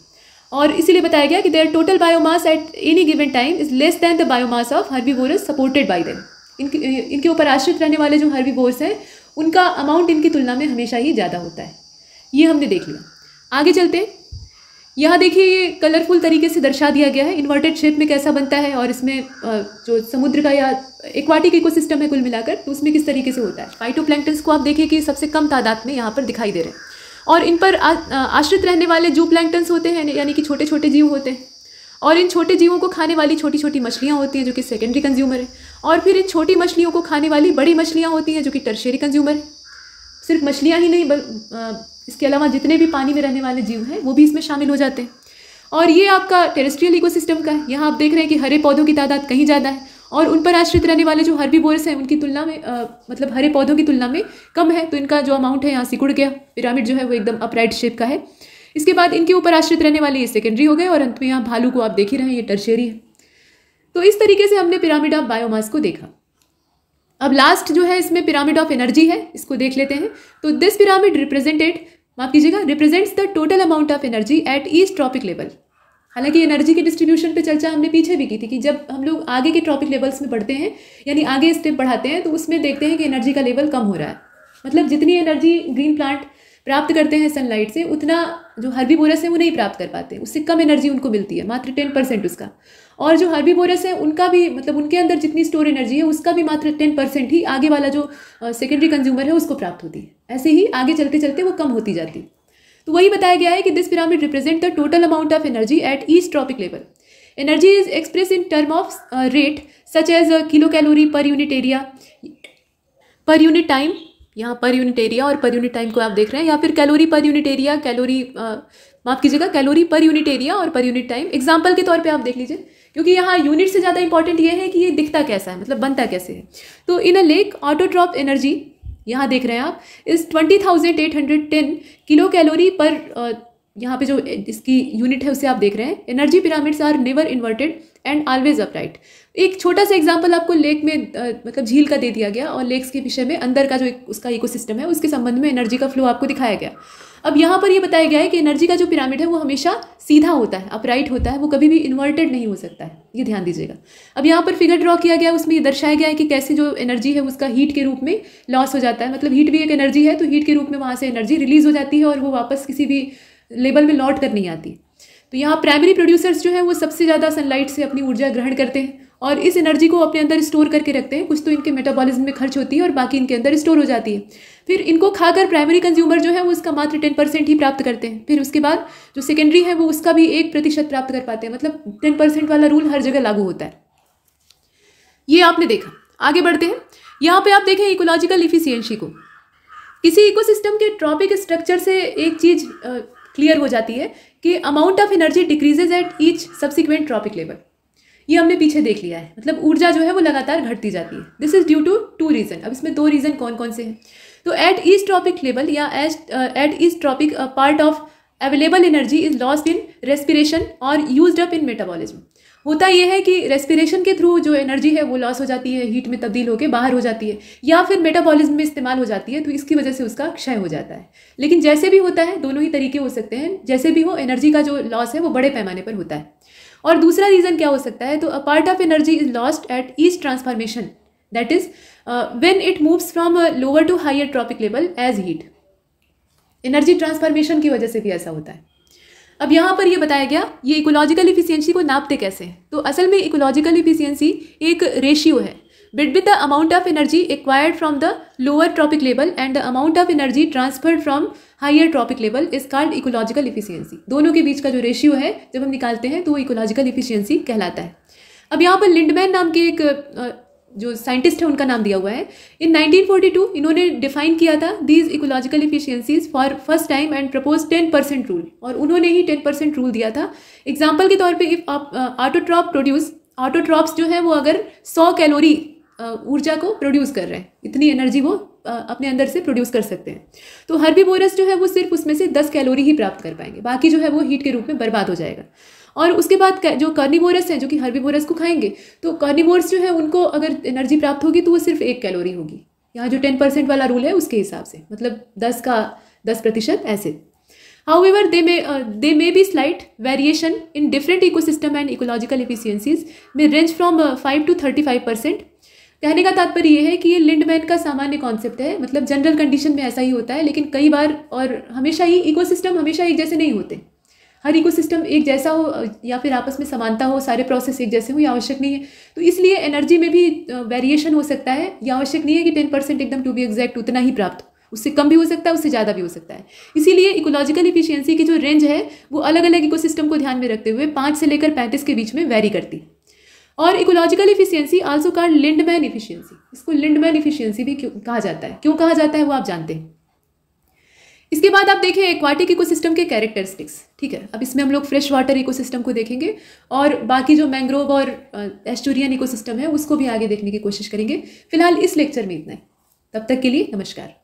और इसीलिए बताया गया कि their total biomass at any given time is less than the biomass of herbivorous supported by them इनके इनके ऊपर आश्रित रहने वाले जो हर्बीवोर्स हैं, उनका अमाउंट इनकी तुलना में हमेशा ही ज़्यादा होता है। ये हमने देख लिया। आगे चलते। यहाँ देखिए, ये कलरफुल तरीके से दर्शा दिया गया है। इन्वर्टेड शेप में कैसा बनता है और इसमें जो समुद्र का या एक्वाटिक इकोसिस्टम है कुल मिलाकर तो उसमें किस तरीके से होता है? फाइटोप्लैंक्टन्स को आप देखिए कि सबसे कम तादाद में यहाँ पर दिखाई दे रहे हैं। और इन पर आश्रित रहने वाले जू प्लैंक्टन्स होते हैं, यानी कि छोटे छोटे जीव होते हैं और इन छोटे जीवों को खाने वाली छोटी छोटी मछलियाँ होती हैं जो कि सेकेंडरी कंज्यूमर है। और फिर इन छोटी मछलियों को खाने वाली बड़ी मछलियाँ होती हैं जो कि टर्शरी कंज्यूमर है। सिर्फ़ मछलियाँ ही नहीं इसके अलावा जितने भी पानी में रहने वाले जीव हैं वो भी इसमें शामिल हो जाते हैं। और ये आपका टेरेस्ट्रियल इकोसिस्टम का है। यहाँ आप देख रहे हैं कि हरे पौधों की तादाद कहीं ज़्यादा है और उन पर आश्रित रहने वाले जो बोर्स हैं उनकी तुलना में आ, मतलब हरे पौधों की तुलना में कम है। तो इनका जो अमाउंट है यहाँ सिकुड़ गया। पिरामिड जो है वो एकदम अपराइट शेप का है। इसके बाद इनके ऊपर आश्रित रहने वाले ये सेकेंडरी हो गए और अंत में यहाँ भालू को आप देख ही रहे हैं, ये टर्शेरी है। तो इस तरीके से हमने पिरामिड ऑफ़ बायोमास को देखा। अब लास्ट जो है इसमें पिरामिड ऑफ़ एनर्जी है, इसको देख लेते हैं। तो दिस पिरामिड रिप्रेजेंटेड माफ़ कीजिएगा represents the total amount of energy at each trophic level हालाँकि एनर्जी के डिस्ट्रीब्यूशन पे चर्चा हमने पीछे भी की थी कि जब हम लोग आगे के ट्रॉपिक लेवल्स में बढ़ते हैं, यानी आगे स्टेप बढ़ाते हैं तो उसमें देखते हैं कि एनर्जी का लेवल कम हो रहा है। मतलब जितनी एनर्जी ग्रीन प्लांट प्राप्त करते हैं सनलाइट से, उतना जो हर्बीबोरस है वो नहीं प्राप्त कर पाते। उससे कम एनर्जी उनको मिलती है, मात्र टेन परसेंट उसका। और जो हर्बीबोरस है, उनका भी मतलब उनके अंदर जितनी स्टोर एनर्जी है, उसका भी मात्र टेन परसेंट ही आगे वाला जो सेकेंडरी कंज्यूमर है, उसको प्राप्त होती है। ऐसे ही आगे चलते चलते वो कम होती जाती तो वही बताया गया है कि this pyramid represent the total amount of energy at each trophic level energy is express in term of rate such as kilo calorie per unit area per unit time यहाँ पर यूनिट एरिया और पर unit time को आप देख रहे हैं, या फिर calorie per unit area calorie माफ़ कीजिएगा कैलोरी पर यूनिट एरिया और पर यूनिट टाइम एग्ज़ाम्पल के तौर पे आप देख लीजिए, क्योंकि यहाँ यूनिट से ज़्यादा इंपॉर्टेंट ये है कि ये दिखता कैसा है मतलब बनता कैसे है। तो in a lake autotroph energy यहाँ देख रहे हैं आप इस twenty thousand eight hundred ten kilo calorie per यहाँ पे जो इसकी यूनिट है, उसे आप देख रहे हैं। Energy pyramids are never inverted and always upright एक छोटा सा एग्ज़ाम्पल आपको लेक में मतलब झील का दे दिया गया और लेक्स के विषय में अंदर का जो एक, उसका इकोसिस्टम है, उसके संबंध में एनर्जी का फ्लो आपको दिखाया गया। अब यहाँ पर ये यह बताया गया है कि एनर्जी का जो पिरामिड है, वो हमेशा सीधा होता है अपराइट होता है, वो कभी भी इन्वर्टेड नहीं हो सकता है, ये ध्यान दीजिएगा। अब यहाँ पर फिगर ड्रॉ किया गया, उसमें ये दर्शाया गया है कि कैसे जो एनर्जी है उसका हीट के रूप में लॉस हो जाता है। मतलब हीट भी एक एनर्जी है तो हीट के रूप में वहाँ से एनर्जी रिलीज़ हो जाती है और वो वापस किसी भी लेवल में लौट कर नहीं आती। तो यहाँ प्राइमरी प्रोड्यूसर्स जो हैं, वो सबसे ज़्यादा सनलाइट से अपनी ऊर्जा ग्रहण करते हैं। और इस एनर्जी को अपने अंदर स्टोर करके रखते हैं। कुछ तो इनके मेटाबॉलिज्म में खर्च होती है और बाकी इनके अंदर स्टोर हो जाती है। फिर इनको खाकर प्राइमरी कंज्यूमर जो है वो इसका मात्र टेन परसेंट ही प्राप्त करते हैं। फिर उसके बाद जो सेकेंडरी है वो उसका भी एक प्रतिशत प्राप्त कर पाते हैं। मतलब टेन परसेंट वाला रूल हर जगह लागू होता है। ये आपने देखा। आगे बढ़ते हैं। यहाँ पे आप देखें इकोलॉजिकल इफिशियंसी को। किसी इकोसिस्टम के ट्रॉपिक स्ट्रक्चर से एक चीज़ क्लियर हो जाती है कि amount of energy decreases at each subsequent trophic level ये हमने पीछे देख लिया है। मतलब ऊर्जा जो है वो लगातार घटती जाती है। This is due to two reason अब इसमें दो रीजन कौन कौन से हैं? तो एट ईस्ट ट्रॉपिक लेवल या at each trophic part of available energy is lost in respiration और यूज़ अप इन मेटाबॉलिज्म होता यह है कि रेस्पिरेशन के थ्रू जो एनर्जी है वो लॉस हो जाती है हीट में तब्दील होकर बाहर हो जाती है, या फिर मेटाबॉलिज्म में इस्तेमाल हो जाती है तो इसकी वजह से उसका क्षय हो जाता है। लेकिन जैसे भी होता है, दोनों ही तरीके हो सकते हैं। जैसे भी हो एनर्जी का जो लॉस है वो बड़े पैमाने पर होता है। और दूसरा रीज़न क्या हो सकता है? तो a part of energy is lost at each transformation that is when it moves from lower to higher trophic level as heat energy transformation की वजह से भी ऐसा होता है. अब यहाँ पर ये बताया गया, ये इकोलॉजिकल इफिशियंसी को नापते कैसे? तो असल में इकोलॉजिकल इफिशियंसी एक रेशियो है. Bit between the amount of energy acquired from the lower tropic level and the amount of energy transferred from higher trophic level is called ecological efficiency दोनों के बीच का जो रेशियो है, जब हम निकालते हैं तो वो इकोलॉजिकल इफिशियंसी कहलाता है। अब यहाँ पर लिंडमैन नाम के एक जो साइंटिस्ट है, उनका नाम दिया हुआ है। इन 1942 इन्होंने डिफाइन किया था these ecological efficiencies for first time and propose 10 percent rule और उन्होंने ही 10 परसेंट रूल दिया था। एग्ज़ाम्पल के तौर पे इफ़ आप ऑटोट्रॉप प्रोड्यूस ऑटोट्रॉप्स जो है, वो अगर 100 कैलोरी ऊर्जा को प्रोड्यूस कर रहे हैं, इतनी एनर्जी वो अपने अंदर से प्रोड्यूस कर सकते हैं। तो हर्बीबोरस जो है वो सिर्फ़ उसमें से दस कैलोरी ही प्राप्त कर पाएँगे। बाकी जो है वो हीट के रूप में बर्बाद हो जाएगा। और उसके बाद जो कर्निबोरस हैं जो कि हर्बीबोरस को खाएँगे तो कर्निबोरस जो है उनको अगर एनर्जी प्राप्त होगी तो वो सिर्फ़ एक कैलोरी होगी। यहाँ जो टेन परसेंट वाला रूल है उसके हिसाब से। मतलब दस का दस प्रतिशत ऐसे। However they may they may be slight variation in different ecosystem and ecological efficiencies may range from uh, 5 to 35 percent कहने का तात्पर्य ये है कि ये लिंडमैन का सामान्य कॉन्सेप्ट है। मतलब जनरल कंडीशन में ऐसा ही होता है, लेकिन कई बार और हमेशा ही इकोसिस्टम हमेशा एक जैसे नहीं होते। हर इकोसिस्टम एक जैसा हो, या फिर आपस में समानता हो, सारे प्रोसेस एक जैसे हो ये आवश्यक नहीं है। तो इसलिए एनर्जी में भी वेरिएशन हो सकता है। ये आवश्यक नहीं है कि टेन परसेंट एकदम टू बी एग्जैक्ट उतना ही प्राप्त उससे कम भी हो सकता है, उससे ज़्यादा भी हो सकता है। इसीलिए इकोलॉजिकल इफिशियंसी की जो रेंज है, वो अलग अलग इकोसिस्टम को ध्यान में रखते हुए पाँच से लेकर पैंतीस के बीच में वेरी करती है। और ecological efficiency also called Lindeman efficiency इसको लिंडमैन इफिशियंसी भी क्यों कहा जाता है? क्यों कहा जाता है वो आप जानते हैं। इसके बाद आप देखें एक्वाटिक इकोसिस्टम के कैरेक्टरिस्टिक्स ठीक है? अब इसमें हम लोग फ्रेश वाटर इकोसिस्टम को देखेंगे और बाकी जो मैंग्रोव और एस्टोरियन इकोसिस्टम है, उसको भी आगे देखने की कोशिश करेंगे। फ़िलहाल इस लेक्चर में इतना है। तब तक के लिए नमस्कार।